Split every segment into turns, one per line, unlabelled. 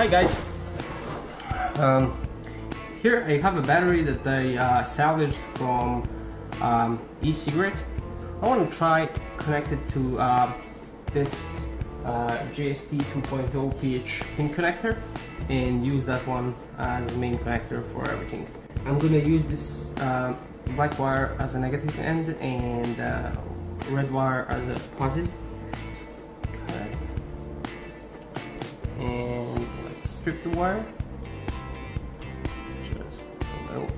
Hi guys. Um, here I have a battery that I uh, salvaged from um, e-cigarette. I want to try connect it to uh, this uh, JST 2.0 PH pin connector and use that one as main connector for everything. I'm gonna use this uh, black wire as a negative end and uh, red wire as a positive. Strip the wire. Just a little.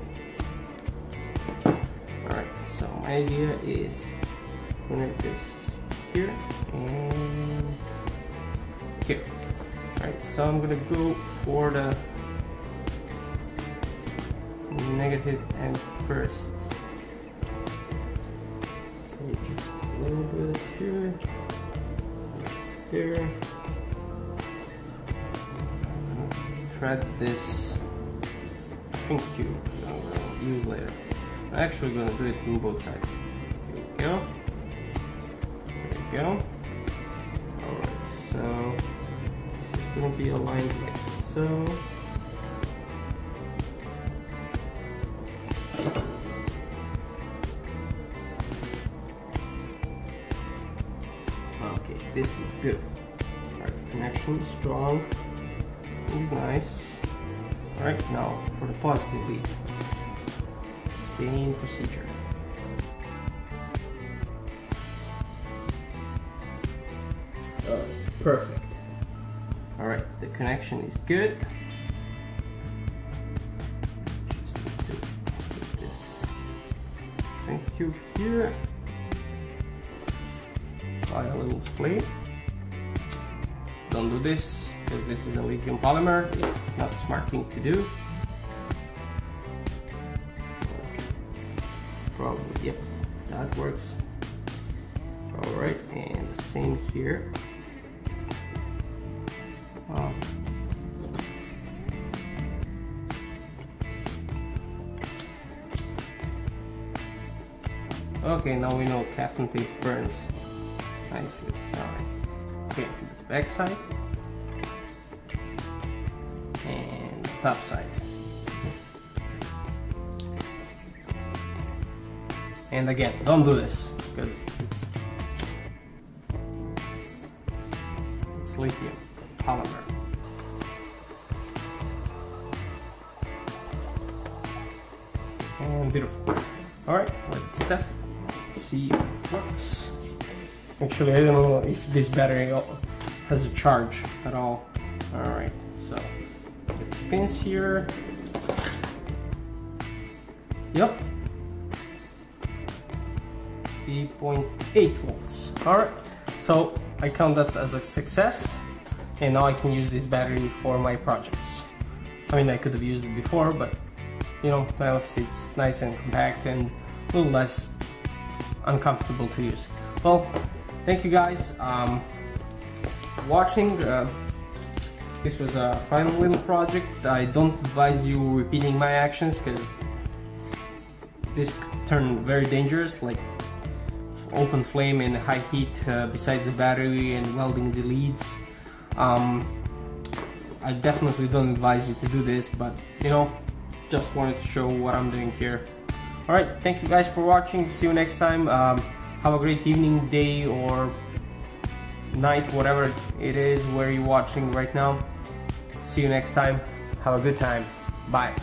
Alright, so my idea is connect this here and here. Alright, so I'm gonna go for the negative end first. Just a little bit here, here. Thread this shrink tube I'm gonna use later. I'm actually gonna do it on both sides. Here we go. There we go. Alright, so this is gonna be aligned like so. Okay, this is good. Alright, connection is strong. Is nice. Alright, now for the positive lead. Same procedure. Uh, perfect. Alright, the connection is good. Just need to put this thank you here. Apply a little flame. Don't do this because this is a lithium polymer. It's not a smart thing to do. Probably, yep, that works. Alright, and same here. Um, okay, now we know Kapton tape burns nicely. Alright. Okay, the back side and top side. And again, don't do this because it's it's lithium polymer. And beautiful. Alright, let's test it. See if it works. Actually, I don't know if this battery has a charge at all. Alright, so the pins here. Yep. 3.8 volts. Alright, so I count that as a success and now I can use this battery for my projects. I mean, I could have used it before, but you know, now it's nice and compact and a little less uncomfortable to use. Well, thank you guys um, watching. Uh, this was a final little project. I don't advise you repeating my actions because this could turn very dangerous, like open flame and high heat uh, besides the battery and welding the leads. Um, I definitely don't advise you to do this, but you know, just wanted to show what I'm doing here. Alright, thank you guys for watching. See you next time. Um, have a great evening, day, or night, whatever it is where you're watching right now. See you next time. Have a good time. Bye.